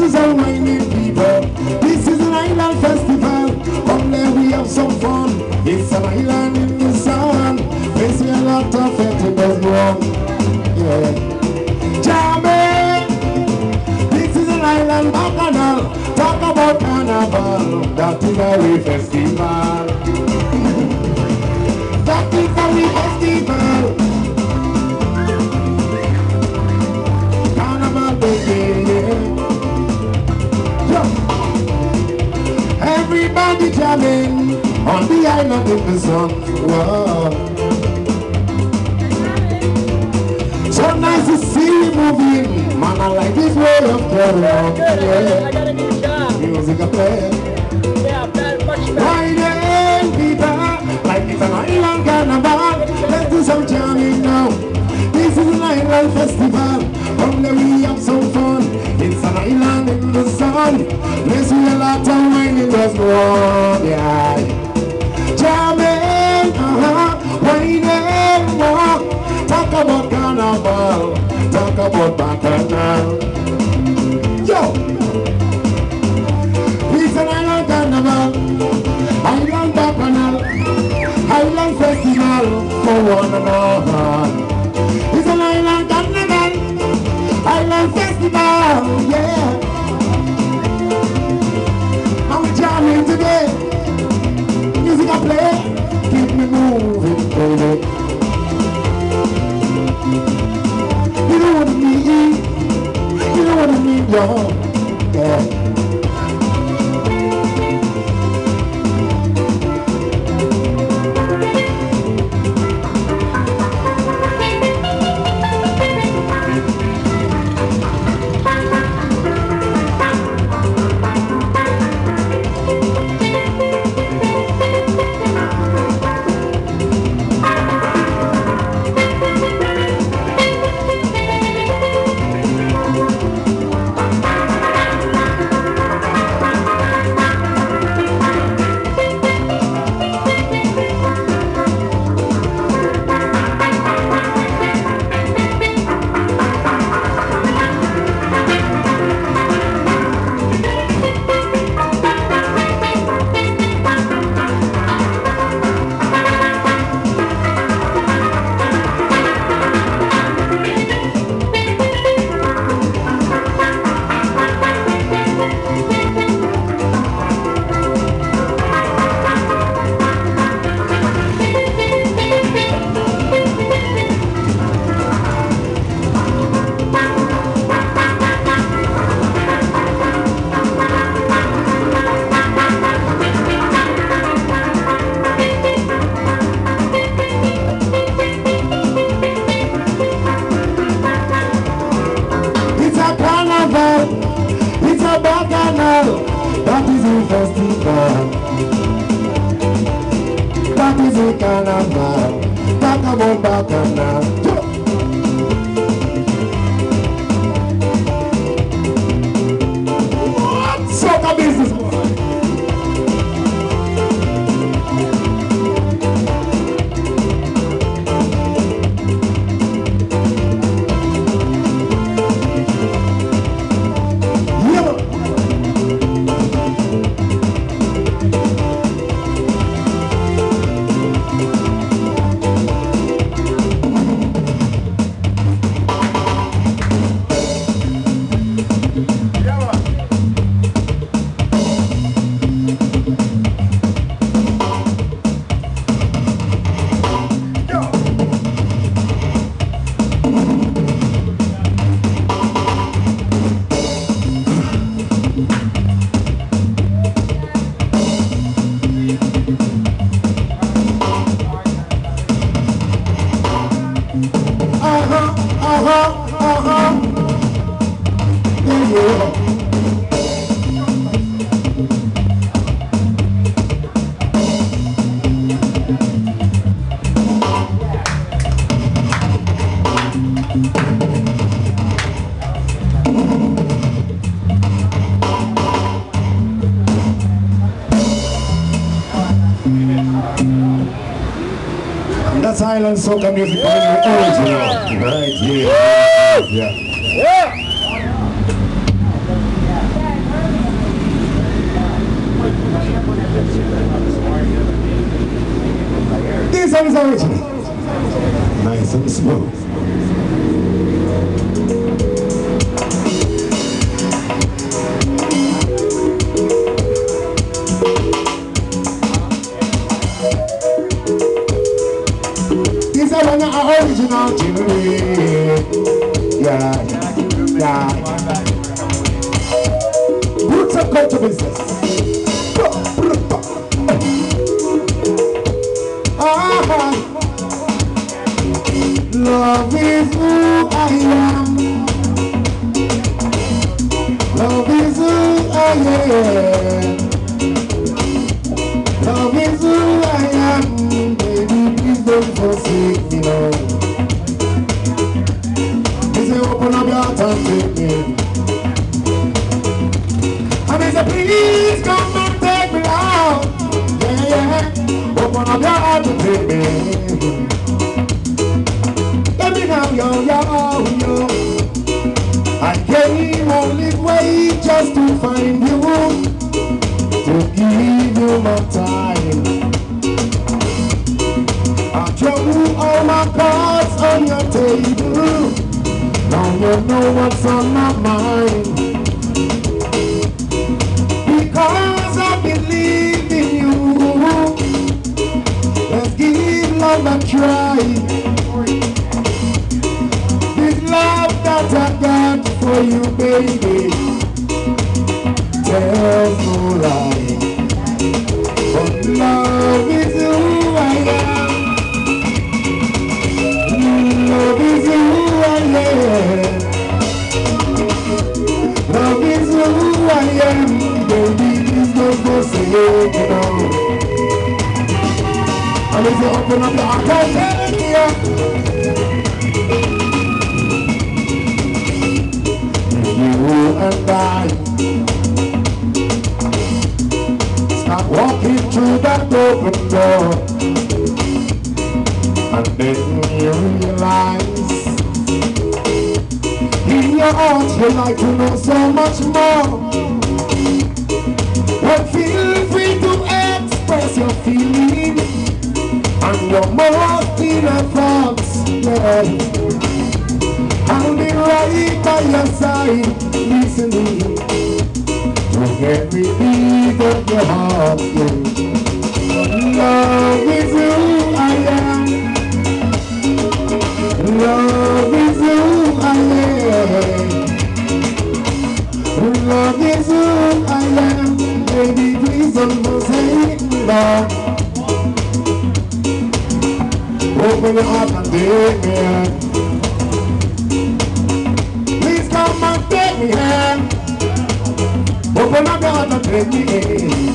Let's do some people. This is an island festival. Come there, we have some fun. It's an island in the sun. We see a lot of it goes wrong. Yeah. Jamming. This is an island bacchanal. Talk about carnival. That is we festival. that is we festival. On the island in the sun. Whoa. So nice to see you moving. Man, I like this way of carrying on. Yeah. Music I play. Riding people like it's an island carnival. Let's do some jamming now. This is an island festival. Let we have some fun. It's an island in the sun. Let's see a lot island festival for one all. It's an island carnival, island festival, yeah. I'm jamming today. Music I play, keep me moving, baby. You know what I mean? You know what I mean, y'all? Yeah. That is a festival. That is a carnival, talk about bacchanal. Yo! That's Highland Soca music yeah. original. Right here. Yeah. yeah. yeah. This is original. Nice and smooth. Our original tune. Yeah, yeah. Roots of culture business. Ah, love is who I am. Love is who I am. Love is who I am. Baby, please don't forsake me now. Me. And he say, please come and take me out. Yeah, yeah. Open up your heart and take me. Let me know, yo, yo, yo. I came all this way just to find you, to give you my time. I throw all my cards on your table. Now you know what's on my mind. Because I believe in you. Let's give love a try. This love that I got for you, baby, tells no lie. But love is who I am. You open up your heart, I'll tell you. You and I start walking through that open door, and then you realize in your heart you like to know so much more. But feel free to express your feeling and your most inner thoughts. Yeah. I'll be right by your side, listening to every beat of your heart. Yeah. Love is who I am. Love is who Please come and take me hand. Open up your heart and take me in.